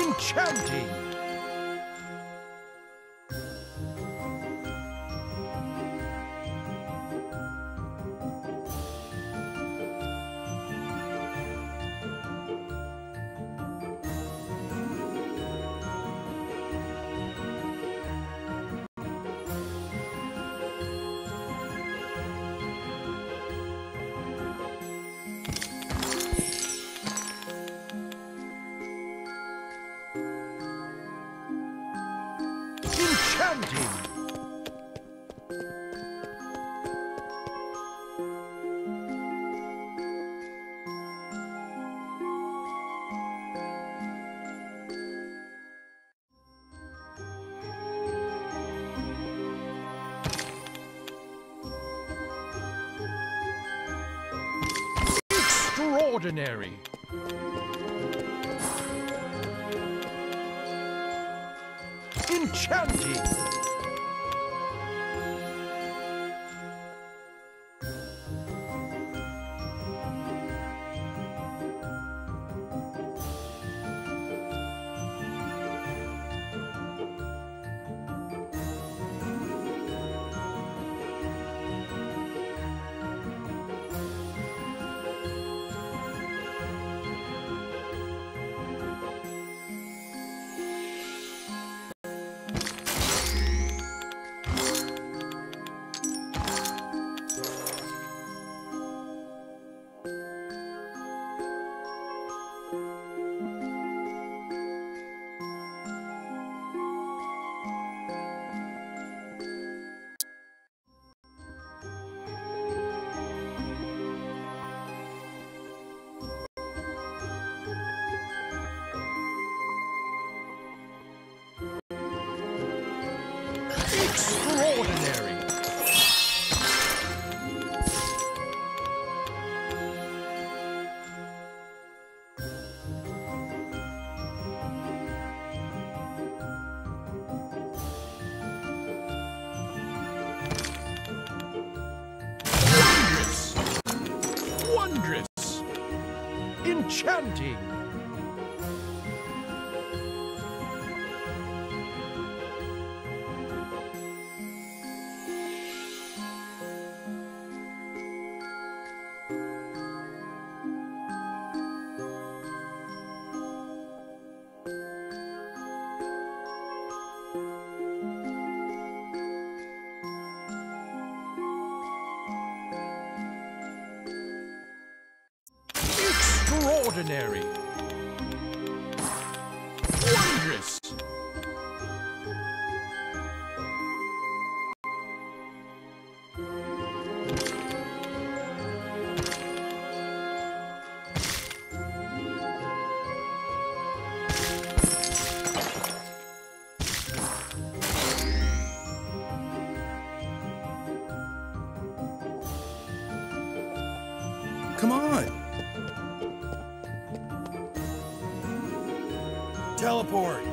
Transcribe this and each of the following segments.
Enchanting! Extraordinary! Enchanting! Enchanting! Wondrous! Come on. Teleport.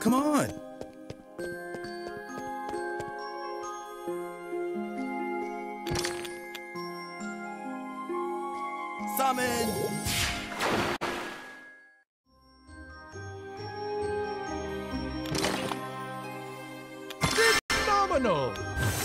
Come on. bueno.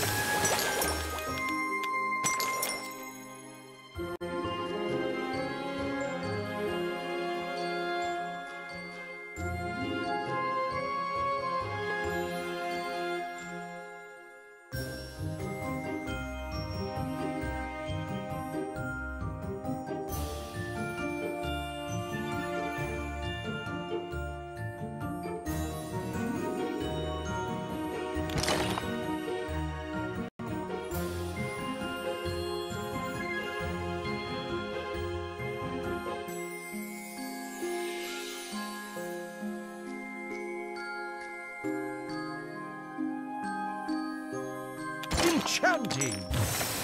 Enchanting!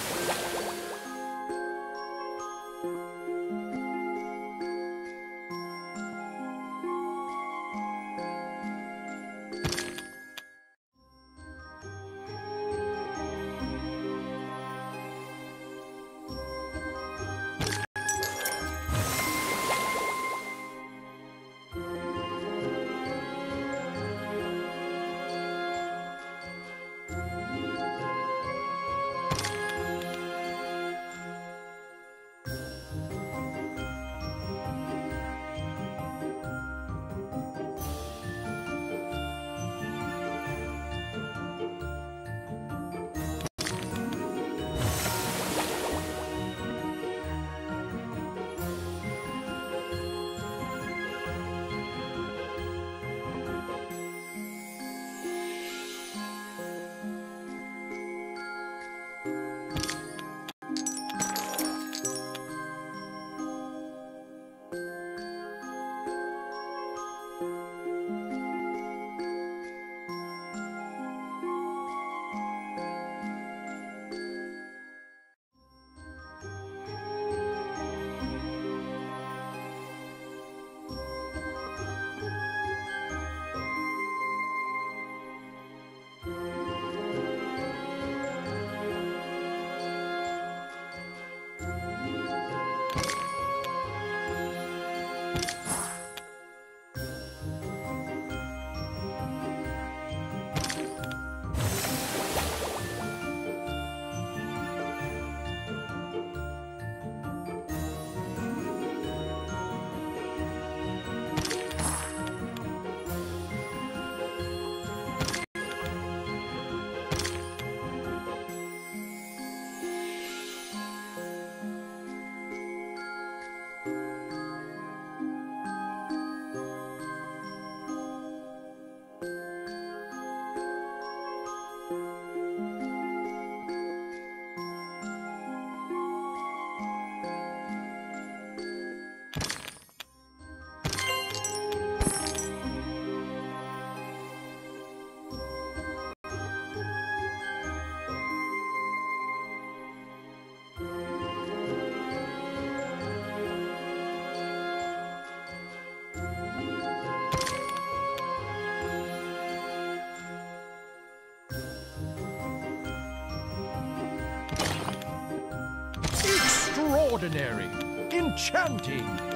Extraordinary! Enchanting!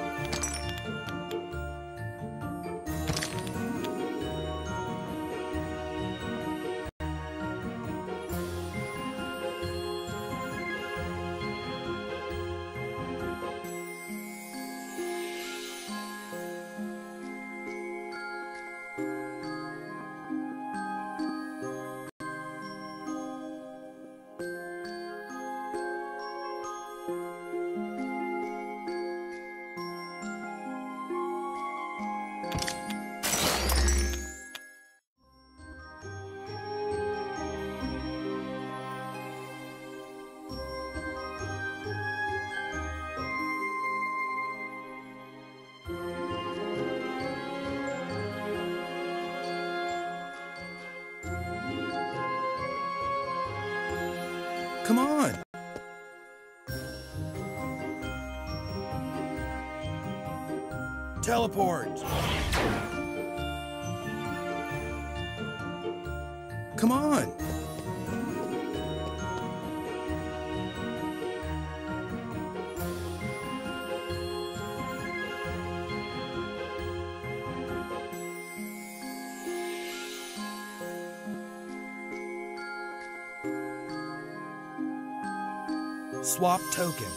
Come on. Teleport. Come on. Swap token.